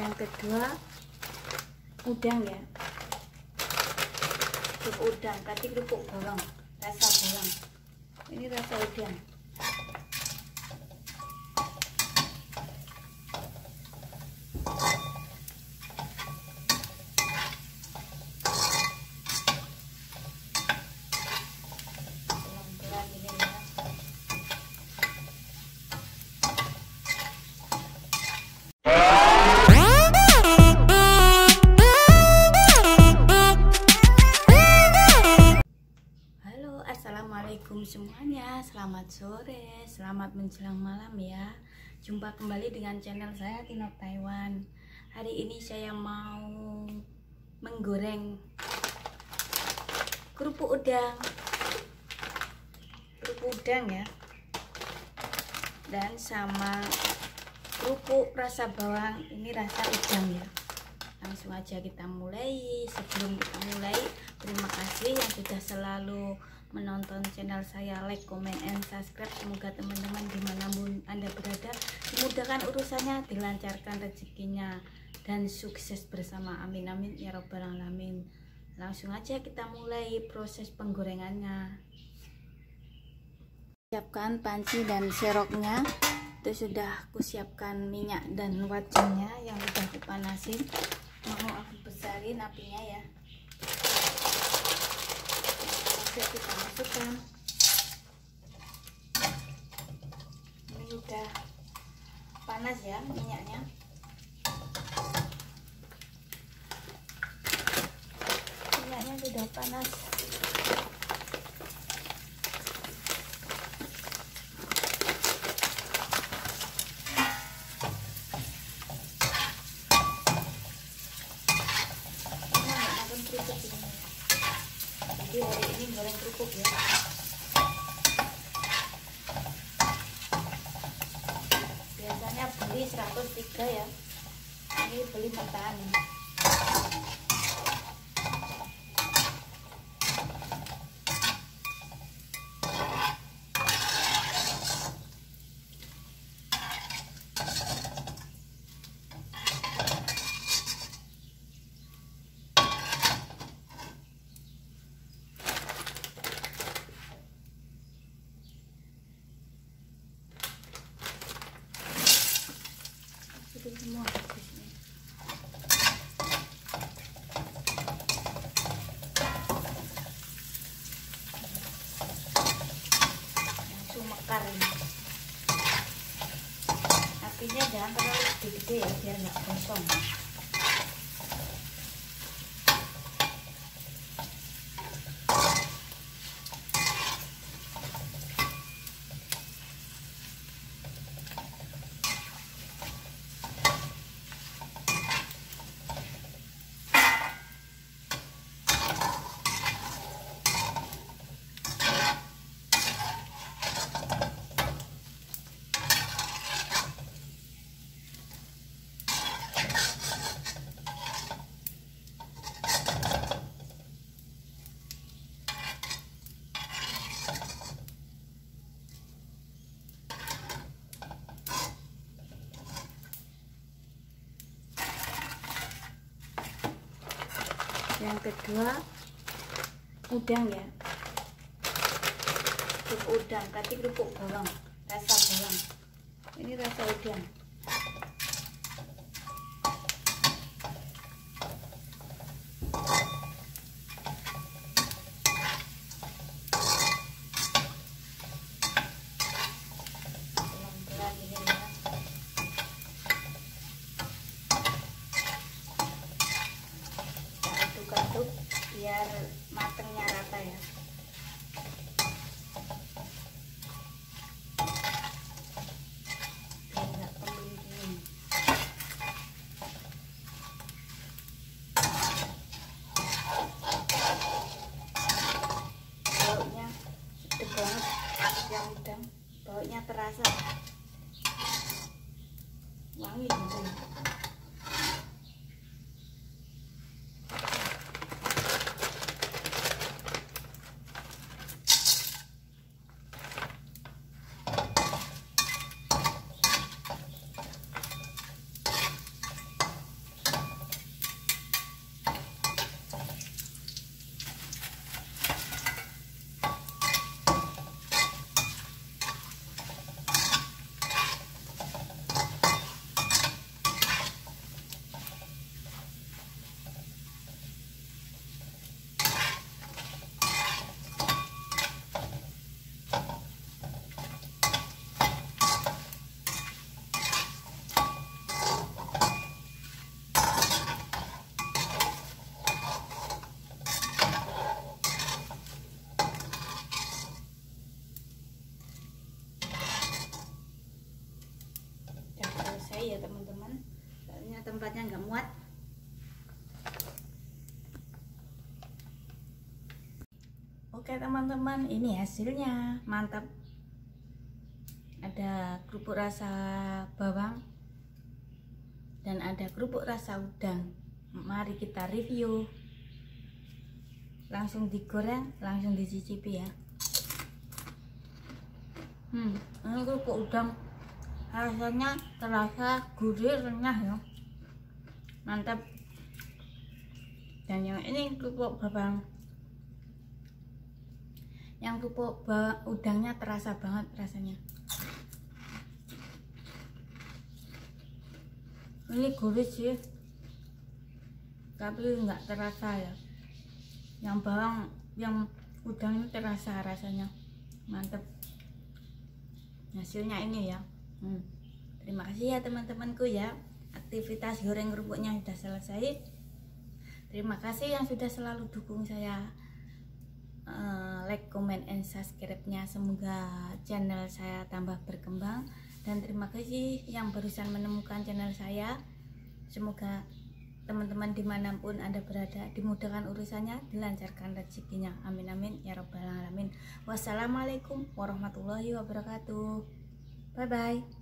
yang kedua udang ya. Kerupuk udang tadi kerupuk bawang rasa bawang. Ini rasa udang selamat menjelang malam ya. Jumpa kembali dengan channel saya Tino Taiwan. Hari ini saya mau menggoreng kerupuk udang, kerupuk udang ya, dan sama kerupuk rasa bawang. Ini rasa udang ya langsung aja kita mulai sebelum kita mulai terima kasih yang sudah selalu menonton channel saya like, comment, and subscribe. Semoga teman-teman di mana pun anda berada dimudahkan urusannya dilancarkan rezekinya dan sukses bersama. Amin amin. Ya robbal alamin. Langsung aja kita mulai proses penggorengannya. Siapkan panci dan seroknya. Itu sudah aku siapkan minyak dan wajannya yang sudah dipanasin mau aku besarin apinya ya. Kita masukkan ini udah panas ya minyaknya. Minyaknya sudah panas. Kerupuk ini jadi hari ini goreng kerupuk ya. Biasanya beli 103 ya. Ini beli mentahan itu semua langsung mekar ini. Apinya jangan terlalu gede-gede ya biar nggak gosong yang kedua udang ya. Kerupuk udang tadi kerupuk bawang rasa bawang. Ini rasa udang pelan-pelan ini ya kita aduk-aduk biar matengnya rata ya. Terasa. Wangi gitu tempatnya nggak muat. Oke teman-teman ini hasilnya. Mantap. Ada kerupuk rasa bawang dan ada kerupuk rasa udang. Mari kita review. Langsung digoreng langsung dicicipi ya. Hmm ini kerupuk udang. Rasanya terasa gurih renyah ya mantap. Dan yang ini kerupuk bawang. Yang kerupuk udangnya terasa banget rasanya. Ini gurih sih tapi nggak terasa ya. Yang bawang yang udang ini terasa rasanya. Mantep. Hasilnya ini ya. Hmm. terima kasih ya teman-temanku ya aktivitas goreng kerupuknya sudah selesai. Terima kasih yang sudah selalu dukung saya. Uh, like comment and subscribe nya semoga channel saya tambah berkembang. Dan terima kasih yang barusan menemukan channel saya. Semoga teman-teman di mana pun anda berada dimudahkan urusannya dilancarkan rezekinya. Amin amin. Ya robbal alamin. Wassalamualaikum warahmatullahi wabarakatuh. Bye bye